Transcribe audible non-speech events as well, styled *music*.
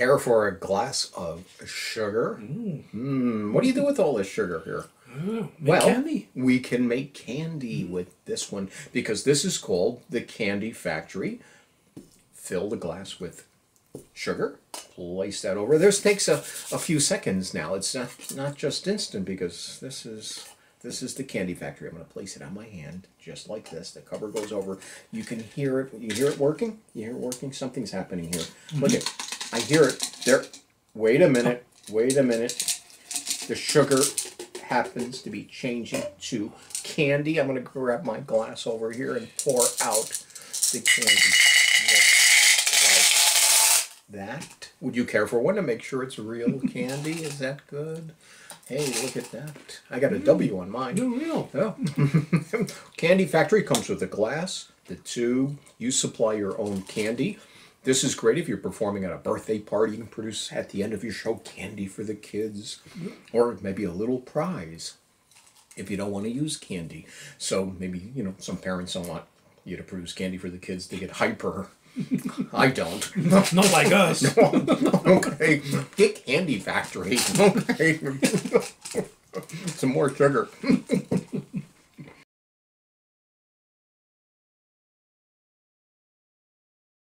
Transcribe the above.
care for a glass of sugar? Mm. What do you do with all this sugar here? well, candy. we can make candy with this one because this is called the Candy Factory. Fill the glass with sugar. Place that over. This takes a, a few seconds now. It's not not just instant because this is this is the Candy Factory. I'm going to place it on my hand just like this. The cover goes over. You can hear it. You hear it working. You hear it working. Something's happening here. Look at. I hear it. There. Wait a minute. Wait a minute. The sugar happens to be changing to candy. I'm going to grab my glass over here and pour out the candy. Like that. Would you care for one to make sure it's real *laughs* candy? Is that good? Hey, look at that. I got a mm. W on mine. No real. Yeah. *laughs* candy Factory comes with a glass, the tube. You supply your own candy. This is great if you're performing at a birthday party. You can produce at the end of your show candy for the kids, or maybe a little prize if you don't want to use candy. So maybe you know some parents don't want you to produce candy for the kids. to get hyper. I don't. *laughs* Not like us. *laughs* okay, get Candy Factory. *laughs* Okay, some more sugar.